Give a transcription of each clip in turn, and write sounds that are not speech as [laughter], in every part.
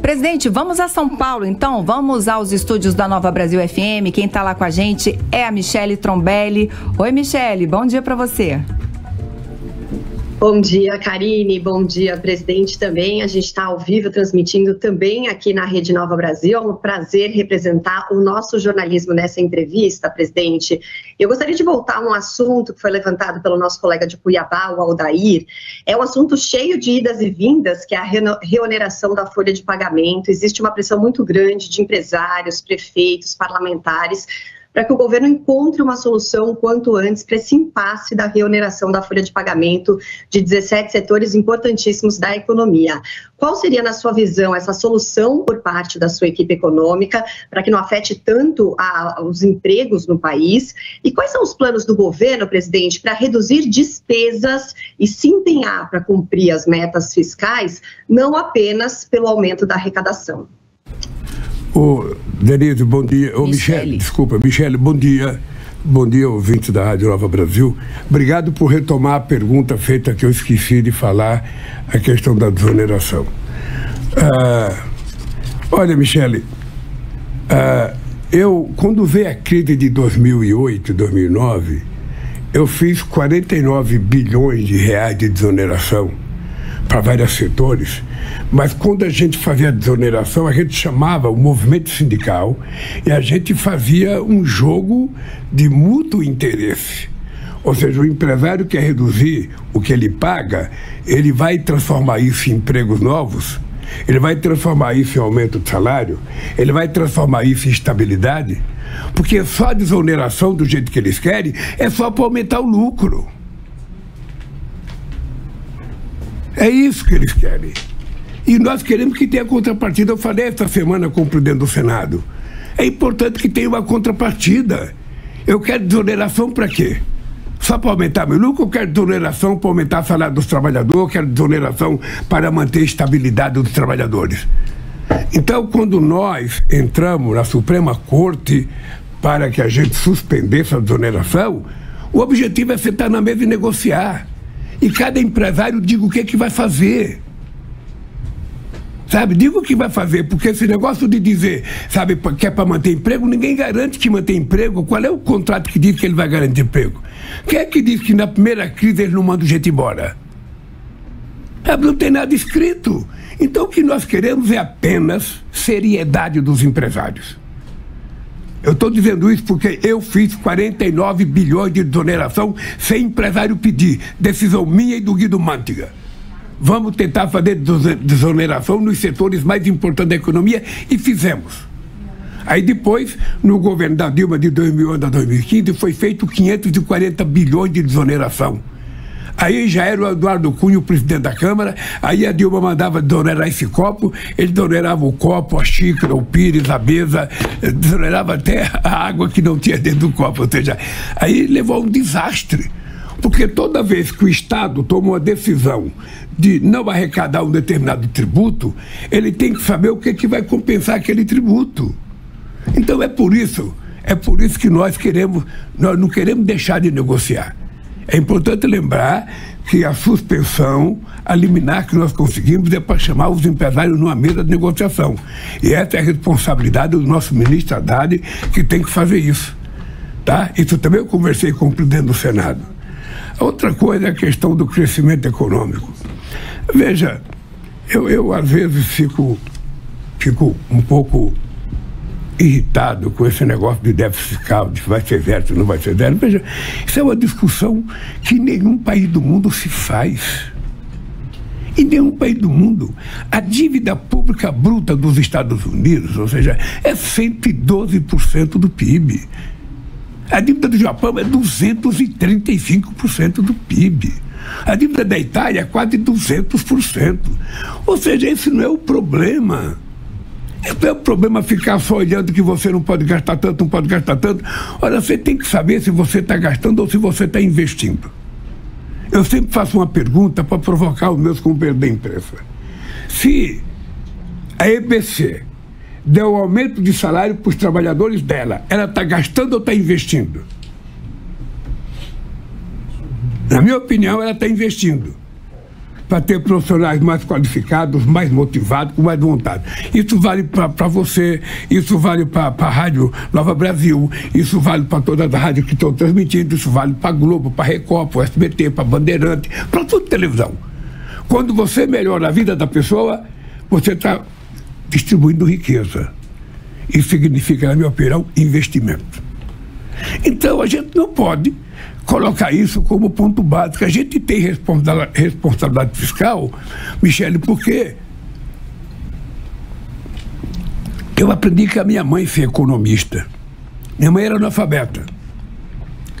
Presidente, vamos a São Paulo, então? Vamos aos estúdios da Nova Brasil FM. Quem está lá com a gente é a Michele Trombelli. Oi, Michele, bom dia para você. Bom dia, Karine. Bom dia, presidente também. A gente está ao vivo transmitindo também aqui na Rede Nova Brasil. É um prazer representar o nosso jornalismo nessa entrevista, presidente. Eu gostaria de voltar a um assunto que foi levantado pelo nosso colega de Cuiabá, o Aldair. É um assunto cheio de idas e vindas, que é a reoneração da folha de pagamento. Existe uma pressão muito grande de empresários, prefeitos, parlamentares para que o governo encontre uma solução quanto antes para esse impasse da reoneração da folha de pagamento de 17 setores importantíssimos da economia. Qual seria, na sua visão, essa solução por parte da sua equipe econômica para que não afete tanto a, os empregos no país? E quais são os planos do governo, presidente, para reduzir despesas e se empenhar para cumprir as metas fiscais, não apenas pelo aumento da arrecadação? Ô, Denise, bom dia. Ô, Michele, desculpa, Michele, bom dia. Bom dia, ouvinte da Rádio Nova Brasil. Obrigado por retomar a pergunta feita que eu esqueci de falar, a questão da desoneração. Ah, olha, Michele, ah, eu, quando veio a crise de 2008, 2009, eu fiz 49 bilhões de reais de desoneração para vários setores mas quando a gente fazia a desoneração, a gente chamava o movimento sindical e a gente fazia um jogo de mútuo interesse. Ou seja, o empresário quer reduzir o que ele paga, ele vai transformar isso em empregos novos, ele vai transformar isso em aumento de salário, ele vai transformar isso em estabilidade, porque só a desoneração do jeito que eles querem é só para aumentar o lucro. É isso que eles querem. E nós queremos que tenha contrapartida. Eu falei esta semana com o presidente do Senado. É importante que tenha uma contrapartida. Eu quero desoneração para quê? Só para aumentar meu lucro? Eu quero desoneração para aumentar o salário dos trabalhadores? Eu quero desoneração para manter a estabilidade dos trabalhadores? Então, quando nós entramos na Suprema Corte para que a gente suspendesse a desoneração, o objetivo é sentar na mesa e negociar. E cada empresário diga o que, é que vai fazer. Sabe, diga o que vai fazer, porque esse negócio de dizer, sabe, que é para manter emprego, ninguém garante que mantém emprego. Qual é o contrato que diz que ele vai garantir emprego? Quem é que diz que na primeira crise ele não manda o gente embora? Não tem nada escrito. Então o que nós queremos é apenas seriedade dos empresários. Eu estou dizendo isso porque eu fiz 49 bilhões de desoneração sem empresário pedir. Decisão minha e do Guido Mantega vamos tentar fazer desoneração nos setores mais importantes da economia e fizemos. Aí depois, no governo da Dilma de 2011 a 2015, foi feito 540 bilhões de desoneração. Aí já era o Eduardo Cunha o presidente da Câmara, aí a Dilma mandava desonerar esse copo, ele desonerava o copo, a xícara, o pires, a mesa, desonerava até a água que não tinha dentro do copo, ou seja, aí levou a um desastre. Porque toda vez que o Estado toma uma decisão de não arrecadar um determinado tributo, ele tem que saber o que, é que vai compensar aquele tributo. Então é por isso, é por isso que nós queremos, nós não queremos deixar de negociar. É importante lembrar que a suspensão, a liminar que nós conseguimos é para chamar os empresários numa mesa de negociação. E essa é a responsabilidade do nosso ministro Haddad, que tem que fazer isso. Tá? Isso também eu conversei com o presidente do Senado. Outra coisa é a questão do crescimento econômico. Veja, eu, eu às vezes fico, fico um pouco irritado com esse negócio de déficit fiscal, de vai ser zero, não vai ser zero. Veja, isso é uma discussão que nenhum país do mundo se faz. Em nenhum país do mundo. A dívida pública bruta dos Estados Unidos, ou seja, é 112% do PIB. A dívida do Japão é 235% do PIB. A dívida da Itália é quase 200%. Ou seja, esse não é o problema. Não é o problema ficar só olhando que você não pode gastar tanto, não pode gastar tanto. Olha, você tem que saber se você está gastando ou se você está investindo. Eu sempre faço uma pergunta para provocar os meus companheiros da imprensa. Se a EBC deu aumento de salário para os trabalhadores dela. Ela está gastando ou está investindo? Na minha opinião, ela está investindo. Para ter profissionais mais qualificados, mais motivados, com mais vontade. Isso vale para você, isso vale para a Rádio Nova Brasil, isso vale para todas as rádios que estão transmitindo, isso vale para Globo, para Record, para SBT, para Bandeirante, para toda televisão. Quando você melhora a vida da pessoa, você está distribuindo riqueza. Isso significa, na minha opinião, investimento. Então a gente não pode colocar isso como ponto básico. A gente tem responsabilidade fiscal, Michele, porque eu aprendi que a minha mãe foi economista. Minha mãe era analfabeta.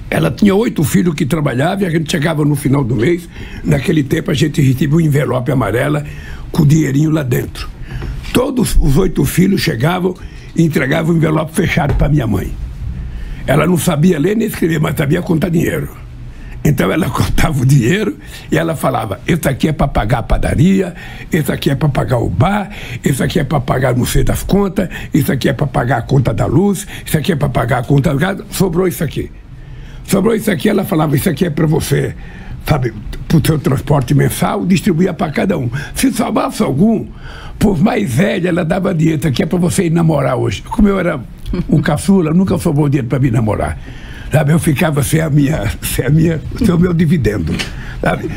Ela tinha oito filhos que trabalhavam e a gente chegava no final do mês. Naquele tempo a gente recebia um envelope amarela com o dinheirinho lá dentro. Todos os oito filhos chegavam e entregavam o envelope fechado para minha mãe. Ela não sabia ler nem escrever, mas sabia contar dinheiro. Então ela [laughs] contava o dinheiro e ela falava: esse aqui é para pagar a padaria, esse aqui é para pagar o bar, esse aqui é para pagar não sei das contas, isso aqui é para pagar a conta da luz, isso aqui é para pagar a conta do gás, sobrou isso aqui. Sobrou isso aqui, ela falava: isso aqui é para você, sabe, para o seu transporte mensal, distribuía para cada um. Se sobrasse algum, por mais velha, ela dava dinheiro, aqui é para você ir namorar hoje. Como eu era um [laughs] caçula, nunca sobrou dinheiro para me namorar. Sabe, eu ficava sem a minha, sem a minha, sem o meu dividendo. Sabe?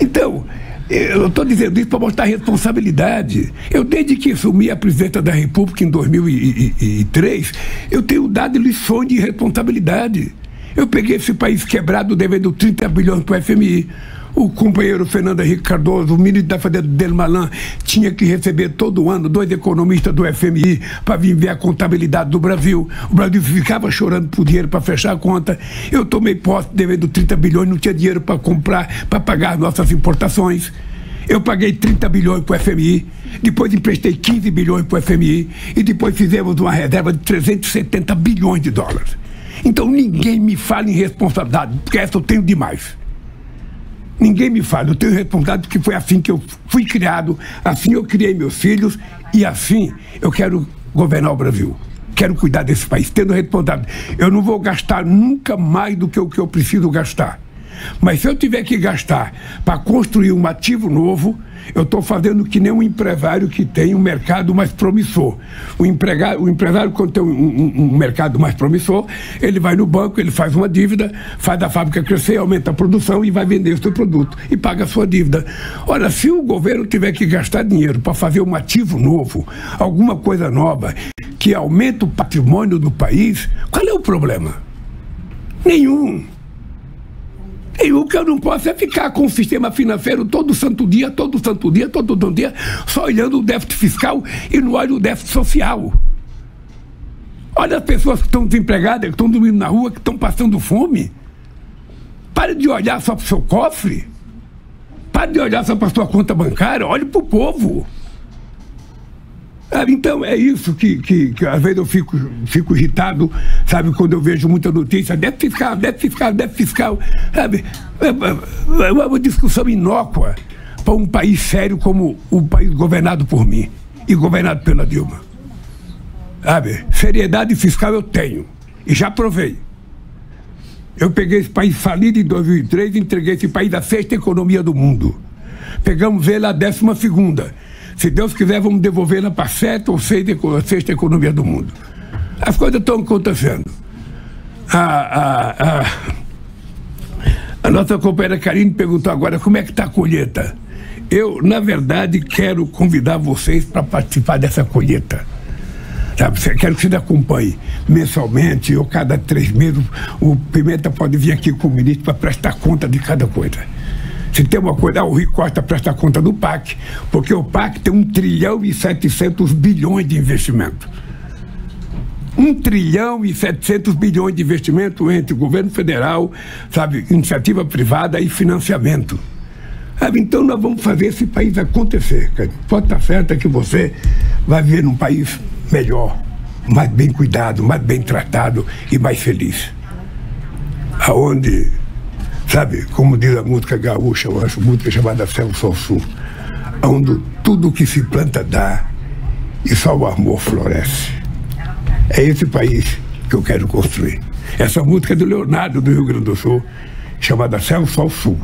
Então, eu estou dizendo isso para mostrar responsabilidade. Eu, desde que assumi a presidência da República em 2003, eu tenho dado lições de responsabilidade. Eu peguei esse país quebrado devendo 30 bilhões para o FMI o companheiro Fernando Henrique Cardoso, o ministro da Fazenda Delmalan, tinha que receber todo ano dois economistas do FMI para vir ver a contabilidade do Brasil. O Brasil ficava chorando por dinheiro para fechar a conta. Eu tomei posse devendo 30 bilhões, não tinha dinheiro para comprar, para pagar nossas importações. Eu paguei 30 bilhões para o FMI, depois emprestei 15 bilhões para o FMI e depois fizemos uma reserva de 370 bilhões de dólares. Então ninguém me fala em responsabilidade, porque essa eu tenho demais. Ninguém me fala, eu tenho responsabilidade porque foi assim que eu fui criado, assim eu criei meus filhos e assim eu quero governar o Brasil. Quero cuidar desse país, tendo responsabilidade. Eu não vou gastar nunca mais do que o que eu preciso gastar. Mas se eu tiver que gastar para construir um ativo novo, eu estou fazendo que nem um empresário que tem um mercado mais promissor. O, empregado, o empresário, quando tem um, um, um, mercado mais promissor, ele vai no banco, ele faz uma dívida, faz a fábrica crescer, aumenta a produção e vai vender o seu produto e paga a sua dívida. Ora, se o governo tiver que gastar dinheiro para fazer um ativo novo, alguma coisa nova, que aumente o patrimônio do país, qual é o problema? Nenhum. E o que eu não posso é ficar com o sistema financeiro todo santo dia, todo santo dia, todo santo dia, só olhando o déficit fiscal e não olho o déficit social. Olha as pessoas que estão desempregadas, que estão dormindo na rua, que estão passando fome. Pare de olhar só para o seu cofre. Pare de olhar só para a sua conta bancária. Olhe para o povo. Então é isso que, que, que, às vezes eu fico, fico irritado, sabe, quando eu vejo muita notícia, déficit fiscal, déficit fiscal, déficit fiscal, sabe? É, é, é uma discussão inócua para um país sério como o país governado por mim e governado pela Dilma. Sabe? Seriedade fiscal eu tenho e já provei. Eu peguei esse país falido em 2003 e entreguei esse país à sexta economia do mundo. Pegamos ele à décima segunda se Deus quiser, vamos devolvê-la para a sexta ou sexta economia do mundo. As coisas estão acontecendo. A, a, a, a nossa companheira Karine perguntou agora como é que está a colheita. Eu, na verdade, quero convidar vocês para participar dessa colheita. Sabe? Quero que vocês acompanhem mensalmente ou cada três meses. O Pimenta pode vir aqui com o ministro para prestar conta de cada coisa. Se tem uma coisa, ah, o Rio Costa presta conta do PAC, porque o PAC tem 1 trilhão e 700 bilhões de investimento. 1 trilhão e 700 bilhões de investimento entre governo federal, sabe, iniciativa privada e financiamento. Então nós vamos fazer esse país acontecer. Pode estar certo que você vai viver num país melhor, mais bem cuidado, mais bem tratado e mais feliz. Aonde Sabe, como diz a música gaúcha, acho música chamada Céu Sol Sul, onde tudo que se planta dá e só o amor floresce. É esse país que eu quero construir. Essa música é do Leonardo do Rio Grande do Sul, chamada Céu Sol Sul.